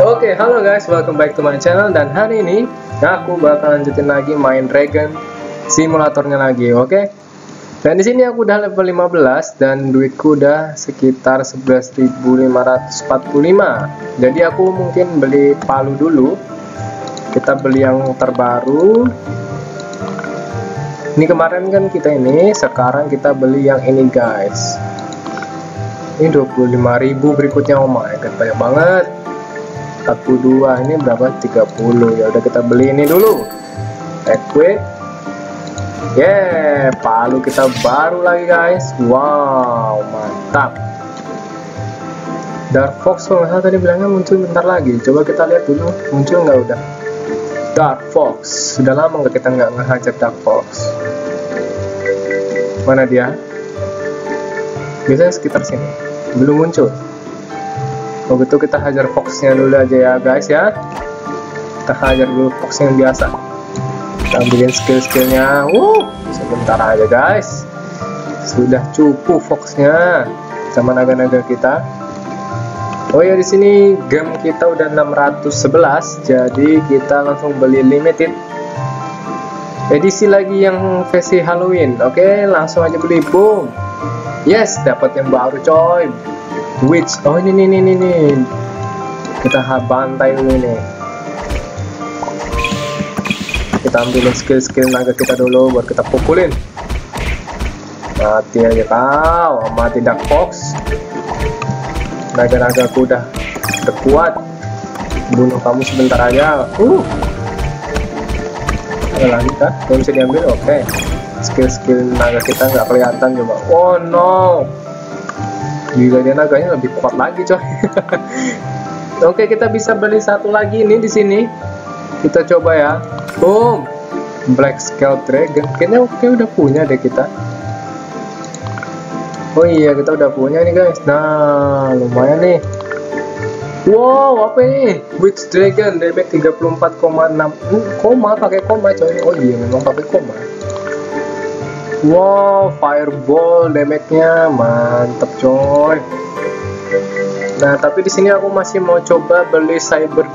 Oke, okay, halo guys, welcome back to my channel dan hari ini aku bakal lanjutin lagi main Dragon simulatornya lagi, oke? Okay? Dan di sini aku udah level 15 dan duitku udah sekitar 11.545. Jadi aku mungkin beli palu dulu. Kita beli yang terbaru. Ini kemarin kan kita ini, sekarang kita beli yang ini guys. Ini 25.000 berikutnya oh my god, banyak banget 42 ini berapa? 30 ya udah kita beli ini dulu. Equip yeah palu kita baru lagi guys. Wow mantap. Dark Fox kalau tadi bilangnya muncul bentar lagi. Coba kita lihat dulu muncul nggak udah? Dark Fox. Sudah lama nggak kita nggak ngehajar Dark Fox. Mana dia? Biasanya sekitar sini. Belum muncul begitu kita hajar foxnya dulu aja ya guys ya. Kita hajar dulu fox yang biasa. Kita ambilin skill-skillnya. Uh sebentar aja guys. Sudah cukup foxnya sama naga-naga kita. Oh ya di sini game kita udah 611 jadi kita langsung beli limited edisi lagi yang versi Halloween. Oke langsung aja beli boom. Yes dapat yang baru coy witch. Oh ini nih nih nih kita bantai dulu nih kita ambilin skill-skill naga kita dulu buat kita pukulin. Mati aja kau mati dark fox. Naga-naga udah terkuat bunuh kamu sebentar aja. Uh. Ada lagi kah? Gak bisa diambil? oke. Okay. skill-skill naga kita nggak kelihatan coba. Oh no Gila dia naganya lebih kuat lagi coy. Oke kita bisa beli satu lagi ini di sini. Kita coba ya. Boom. Black Scale Dragon. Kayaknya oke udah punya deh kita. Oh iya kita udah punya nih guys. Nah lumayan nih. Wow apa ini? Witch Dragon damage 34,6 hmm, koma pakai koma coy. Oh iya memang pakai koma. Wow, fireball damage-nya mantep coy. Nah, tapi di sini aku masih mau coba beli cyber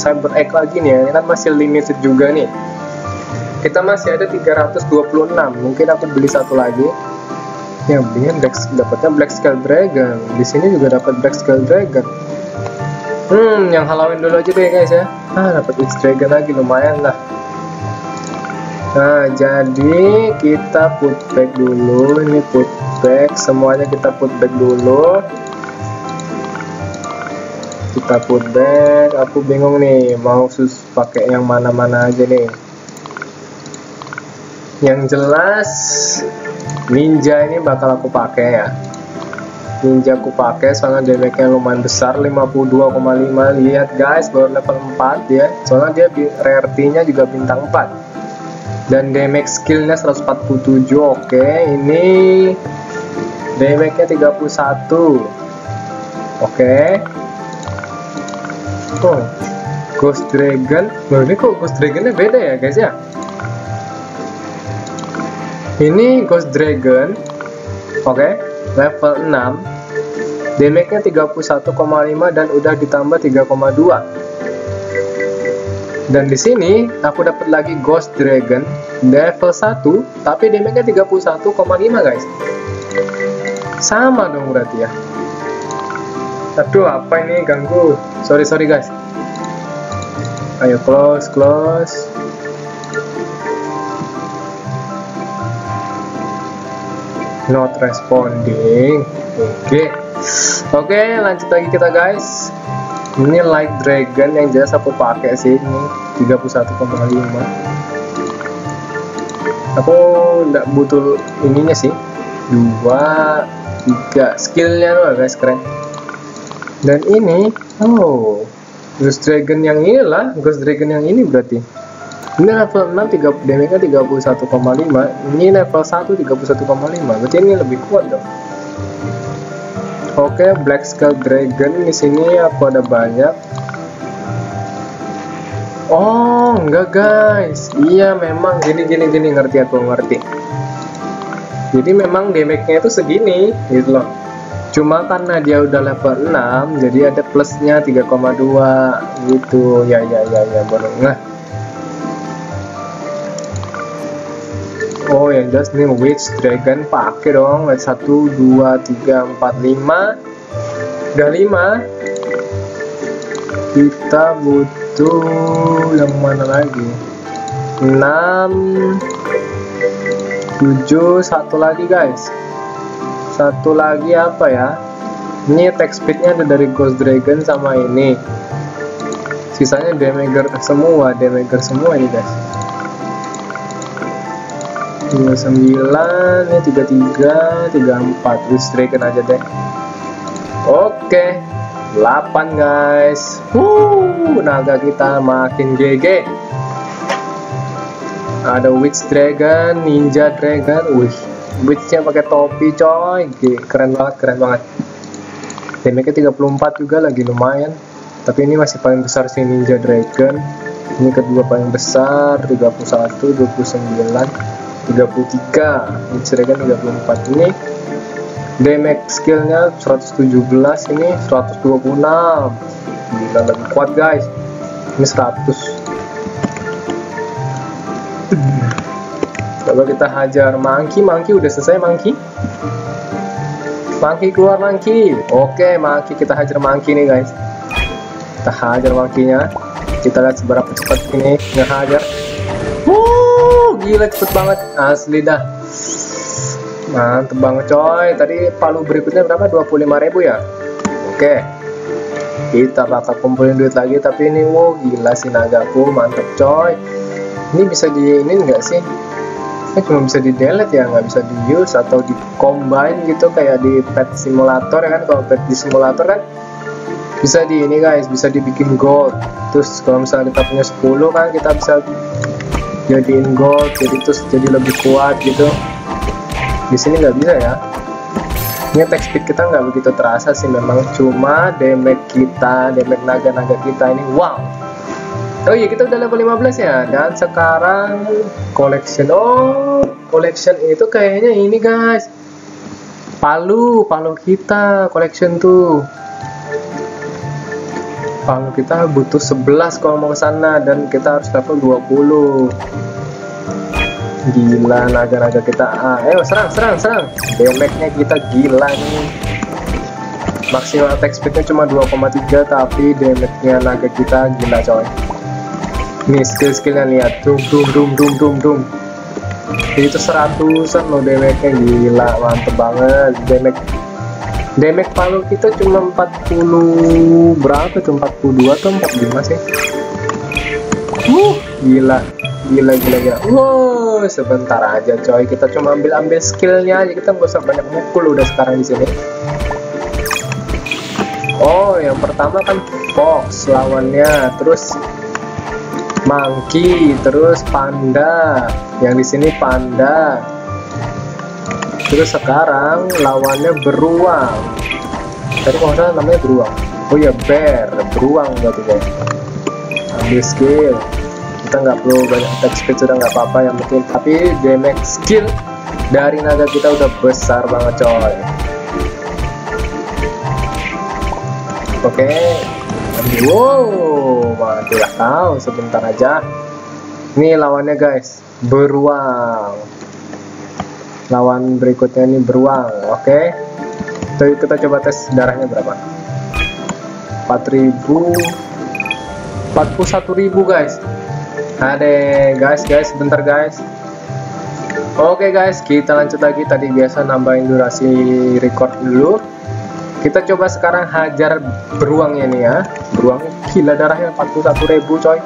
cyber egg lagi nih ya. Ini kan masih limited juga nih. Kita masih ada 326. Mungkin aku beli satu lagi. Ya, belinya black dapatnya black scale dragon. Di sini juga dapat black scale dragon. Hmm, yang Halloween dulu aja deh guys ya. Ah, dapat X dragon lagi lumayan lah. Nah, jadi kita put back dulu. Ini put back, semuanya kita put back dulu. Kita put back. Aku bingung nih, mau sus pakai yang mana-mana aja nih. Yang jelas ninja ini bakal aku pakai ya. Ninja aku pakai soalnya damage-nya lumayan besar 52,5 lihat guys baru level 4 ya soalnya dia rarity-nya juga bintang 4 dan damage skillnya 147 oke. Ini damage nya 31 oke. Oh ghost dragon. Loh ini kok ghost dragonnya beda ya guys ya? Ini ghost dragon. Oke level 6 damage nya 31,5 dan udah ditambah 3,2 dan di sini aku dapat lagi Ghost Dragon level 1 tapi damage-nya 31,5 guys. Sama dong berarti ya. Aduh, apa ini ganggu? Sorry sorry guys. Ayo close close. Not responding. Oke. Okay. Oke, okay, lanjut lagi kita guys ini light dragon yang jelas aku pakai sih ini 31,5 aku nggak butuh ininya sih. Dua tiga. Skillnya loh guys keren. Dan ini oh ghost dragon yang ini lah ghost dragon yang ini berarti. Ini level 6 3 damage nya 31,5 ini level 1 31,5 berarti ini lebih kuat dong Oke, okay, Black Skull Dragon di sini aku ada banyak. Oh, enggak guys. Iya, memang gini gini gini ngerti aku ngerti. Jadi memang damage-nya itu segini gitu loh. cuma karena dia udah level 6 jadi ada plusnya 3,2 gitu ya ya ya ya baru nah oh yang jelas nih witch dragon pakai dong. 1 2 3 4 5 udah 5 kita butuh yang mana lagi? 6 7 satu lagi guys. Satu lagi apa ya? Ini attack speednya ada dari Ghost Dragon sama ini. Sisanya damager semua damager semua ini guys 29 ini 33 34 Ghost Dragon aja deh. Oke 8 guys. Wuh, naga kita makin GG ada Witch Dragon, Ninja Dragon, wih Witchnya pakai topi coy. Keren banget keren banget. Damage 34 juga lagi lumayan. Tapi ini masih paling besar sih Ninja Dragon. Ini kedua paling besar 31 29 33 Ninja Dragon 34 ini damage skillnya 117 ini 126 gila lebih kuat guys. Ini 100 coba kita hajar monkey. Monkey udah selesai monkey? Monkey keluar monkey. Oke monkey kita hajar monkey nih guys. Kita hajar monkey nya kita lihat seberapa cepat ini ngehajar gila cepet banget. Asli dah. Mantep banget coy. Tadi palu berikutnya berapa? 25.000 ya? Oke. Kita bakal kumpulin duit lagi tapi ini wow gila sih nagaku mantep coy. Ini bisa di ini enggak sih? Ini cuma bisa di delete ya nggak bisa di use atau di combine gitu kayak di pet simulator ya kan? Kalau pet di simulator kan bisa di ini guys. Bisa dibikin gold. Terus kalau misalnya kita punya 10 kan kita bisa jadiin gold jadi terus jadi lebih kuat gitu. Di sini nggak bisa ya. Ini attack speed kita nggak begitu terasa sih memang. Cuma damage kita damage naga-naga kita ini wow. Oh iya kita udah level 15 ya. Dan sekarang collection. Oh collection itu kayaknya ini guys. Palu palu kita collection tuh palu kita butuh 11 kalau mau ke sana dan kita harus level 20 gila naga-naga kita. Ah, ayo serang serang serang. Damage nya kita gila nih. Maksimal attack speednya cuma 2,3 tapi damage nya naga kita gila coy. Nih skill-skillnya lihat. Dum dum dum dum dum dum. Itu seratusan loh damage nya gila mantep banget. Damage damage palu kita cuma 40 berapa tuh? 42 atau 45 sih? Uh gila. Gila gila gila. Wow sebentar aja coy. Kita cuma ambil ambil skillnya aja. Kita nggak usah banyak mukul udah sekarang di sini. Oh yang pertama kan Fox lawannya. Terus monkey terus panda. Yang di sini panda terus sekarang lawannya beruang. Tadi kalau salah namanya beruang. Oh ya bear. Beruang berarti guys ambil skill. Kita nggak perlu banyak attack speed sudah nggak apa-apa yang penting. Tapi damage skill dari naga kita udah besar banget coy. Oke. Okay wow. Matilah kau sebentar aja. Ini lawannya guys. Beruang lawan berikutnya ini beruang oke? Okay? kita coba tes darahnya berapa? 4000 41000 guys. Ada guys guys sebentar guys. Oke okay, guys kita lanjut lagi. Tadi biasa nambahin durasi record dulu. Kita coba sekarang hajar beruangnya nih ya. Beruang gila darahnya 41.000 coy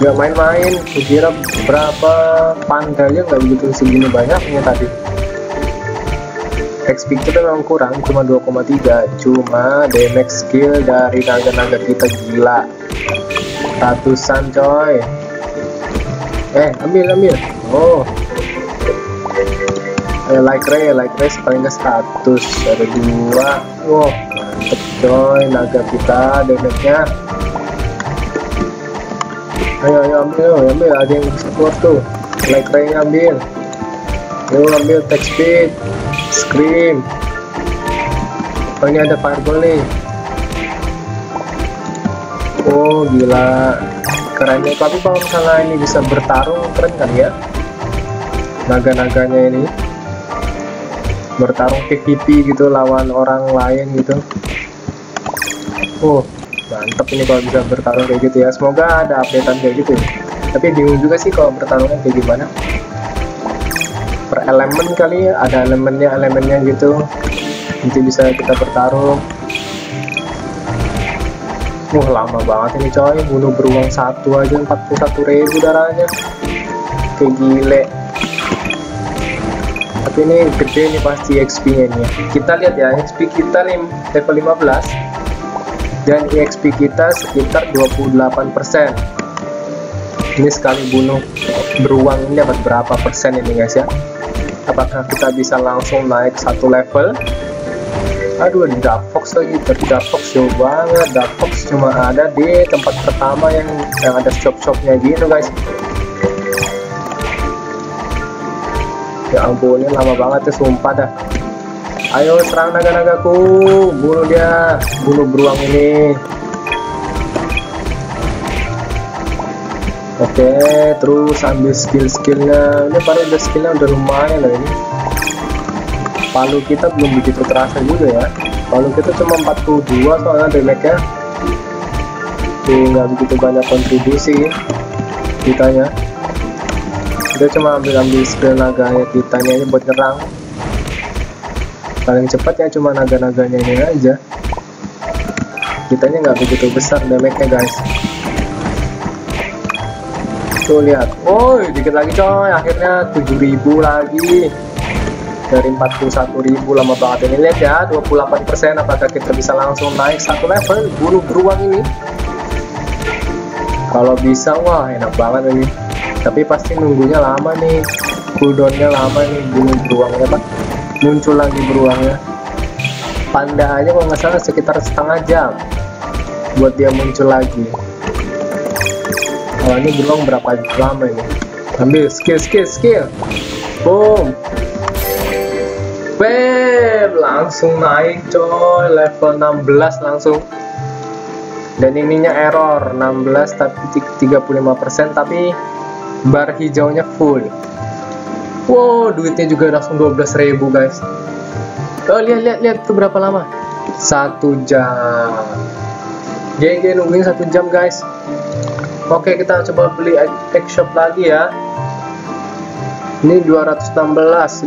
gak main-main kira berapa pandanya nggak begitu segini banyaknya tadi. XP kita memang kurang cuma 2,3 cuma damage skill dari naga-naga kita gila. Ratusan coy. Eh ambil ambil. Oh. Eh, like ray like ray paling ke 100 ada dua. Wow mantep coy naga kita damage nya ayo ayo ambil ambil. Ada yang keluar tuh. Like ray ambil. Ayo ambil text speed scream oh ini ada fireball nih. Oh gila. Keren ya. Tapi kalau misalnya ini bisa bertarung keren kan ya? Naga-naganya ini. Bertarung PvP gitu lawan orang lain gitu. Oh mantep ini kalau bisa bertarung kayak gitu ya. Semoga ada updatean kayak gitu ya. tapi bingung juga sih kalau bertarungnya kayak gimana. Per elemen kali ya ada elemennya elemennya gitu. Nanti bisa kita bertarung. Wah lama banget ini coy. Bunuh beruang satu aja 41 ribu darahnya kayak gile. Tapi ini gede nih pasti XP nya nih kita lihat ya XP kita nih level 15 dan EXP kita sekitar 28% ini sekali bunuh beruang ini dapat berapa persen ini guys ya? Apakah kita bisa langsung naik satu level? Aduh Dark Fox lagi Dark Fox jauh banget. Dark Fox cuma ada di tempat pertama yang yang ada shop-shopnya gitu guys. Ya ampun ini lama banget ya sumpah dah ayo serang naga-nagaku. Bunuh dia. Bunuh beruang ini. Oke terus ambil skill-skillnya. Ini pada udah skillnya udah lumayan loh ini. Palu kita belum begitu terasa juga ya. Palu kita cuma 42 soalnya damage nya jadi nggak begitu banyak kontribusi kitanya. Kita cuma ambil ambil skill naganya kitanya ini buat nyerang paling cepat ya cuma naga-naganya ini aja. Kitanya nggak begitu besar damage nya guys. Tuh lihat. Oh dikit lagi coy. Akhirnya 7000 lagi. Dari 41.000 lama banget ini. Lihat ya 28% apakah kita bisa langsung naik satu level? Buru beruang ini. Kalau bisa wah enak banget ini. Tapi pasti nunggunya lama nih. Cooldownnya lama nih bunuh beruangnya pak muncul lagi beruangnya. Panda aja kalau nggak salah sekitar setengah jam buat dia muncul lagi. Kalau ini beruang berapa lama ini. Ambil skill skill skill. Boom. Bam, langsung naik coy. Level 16 langsung. Dan ininya error 16 tapi 35% tapi bar hijaunya full wow duitnya juga langsung 12.000 guys. Oh lihat lihat lihat itu berapa lama. Satu jam. GG nungguin satu jam guys. Oke kita coba beli egg shop lagi ya. Ini 216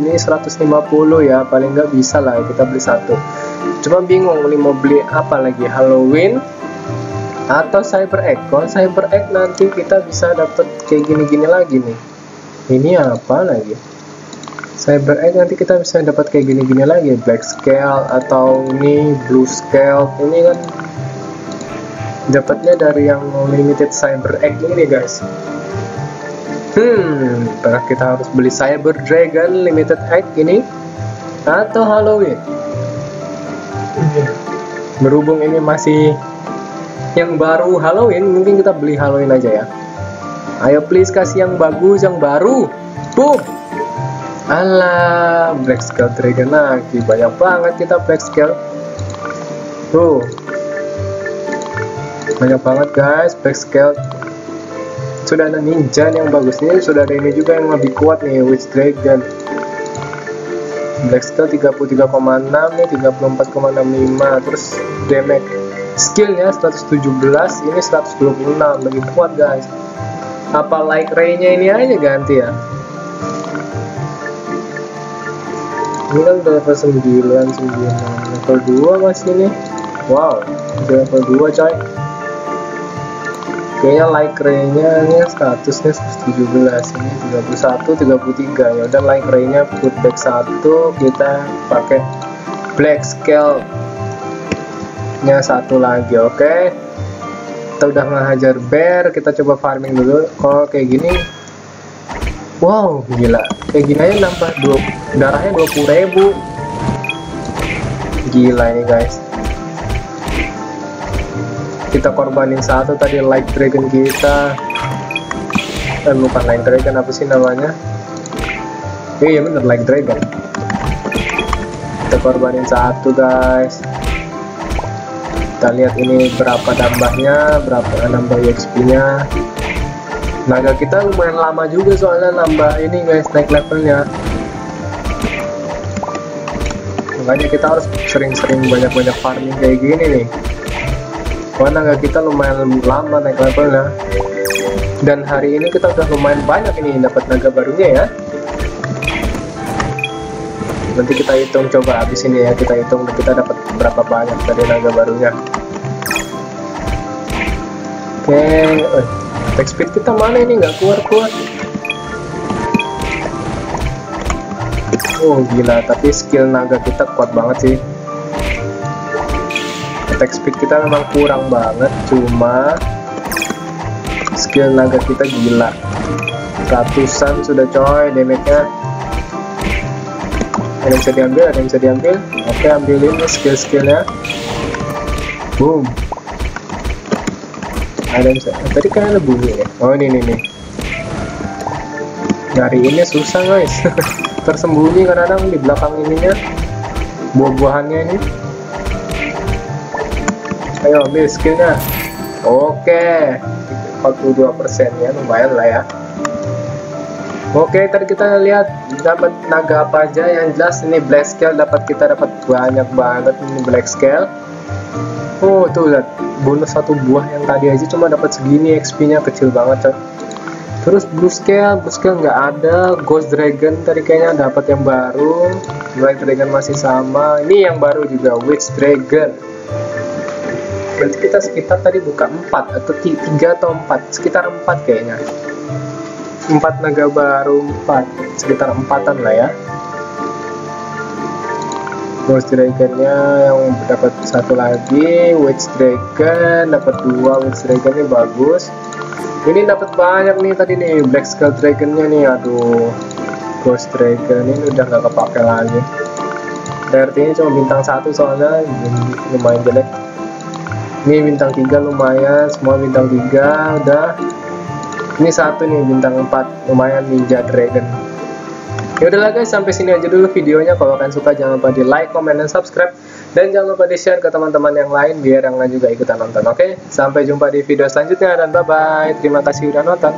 ini 150 ya. Paling nggak bisa lah kita beli satu. Cuma bingung ini mau beli apa lagi Halloween atau Cyber Egg. Kalau Cyber Egg nanti kita bisa dapat kayak gini-gini lagi nih ini apa lagi? Cyber Egg nanti kita bisa dapat kayak gini-gini lagi. Black Scale atau ini Blue Scale. Ini kan dapatnya dari yang limited Cyber Egg ini guys. Hmm, apakah kita harus beli Cyber Dragon Limited Egg ini? Atau Halloween? Berhubung ini masih yang baru Halloween, mungkin kita beli Halloween aja ya. Ayo please kasih yang bagus, yang baru. Boom. Alah, Black Scale Dragon lagi. Banyak banget kita Black Scale. Tuh. Banyak banget guys, Black Scale sudah ada ninja yang bagus nih sudah ada ini juga yang lebih kuat nih Witch Dragon Black Steel 33,6 nih 34,65 terus damage skillnya 117 ini 126 lebih kuat guys apa like ray nya ini aja ganti ya? Ini kan level 9 9 level 2 masih nih wow level 2 coy. Kayaknya like ray-nya ini statusnya 117 ini 31 33 ya udah like ray-nya put back 1 kita pakai black scale nya satu lagi oke? okay? Kita udah menghajar bear kita coba farming dulu. Kalau kayak gini wow gila. Kayak gini aja nambah dua darahnya 20.000 gila ini guys. Kita korbanin satu tadi light dragon kita. Eh bukan light dragon apa sih namanya? Iya bener light dragon. Kita korbanin satu guys kita lihat ini berapa nambahnya berapa nambah XP nya naga kita lumayan lama juga soalnya nambah ini guys naik levelnya. Makanya kita harus sering-sering banyak-banyak farming kayak gini nih. Karena naga kita lumayan lama naik levelnya. Dan hari ini kita udah lumayan banyak ini dapat naga barunya ya nanti kita hitung coba habis ini ya kita hitung kita dapat berapa banyak dari naga barunya. Oke eh, attack speed kita mana ini? Nggak keluar keluar oh gila tapi skill naga kita kuat banget sih. Attack speed kita memang kurang banget cuma skill naga kita gila. Ratusan sudah coy damage nya ada yang bisa diambil ada yang bisa diambil. Oke ambilin skill skillnya boom. Ada yang bisa tadi kan ada bunyi ya? Oh ini nih nih nyari ini susah guys. Tersembunyi kadang-kadang di belakang ininya. Buah-buahannya ini. Ayo ambil skillnya. Oke. 42% ya lumayan lah ya oke tadi kita lihat dapat naga apa aja. Yang jelas ini black scale dapat kita dapat banyak banget ini black scale. Oh tuh lihat. Bonus satu buah yang tadi aja cuma dapat segini XP nya kecil banget coy. Terus blue scale blue scale nggak ada. Ghost dragon tadi kayaknya dapat yang baru. Black dragon masih sama. Ini yang baru juga witch dragon. Berarti kita sekitar tadi buka 4 atau 3 atau 4 sekitar 4 kayaknya 4 naga baru 4 sekitar 4an lah ya. Ghost Dragonnya yang dapat satu lagi Witch Dragon dapat dua Witch Dragon ini bagus. Ini dapat banyak nih tadi nih Black Skull Dragonnya nih aduh. Ghost Dragon ini udah nggak kepake lagi. DRT ini cuma bintang satu soalnya lumayan jelek. Ini bintang 3 lumayan semua bintang 3 udah ini satu nih bintang 4 lumayan ninja dragon. Ya udahlah guys sampai sini aja dulu videonya. Kalau kalian suka jangan lupa di like comment dan subscribe. Dan jangan lupa di share ke teman-teman yang lain biar yang lain juga ikutan nonton oke? Sampai jumpa di video selanjutnya dan bye bye terima kasih udah nonton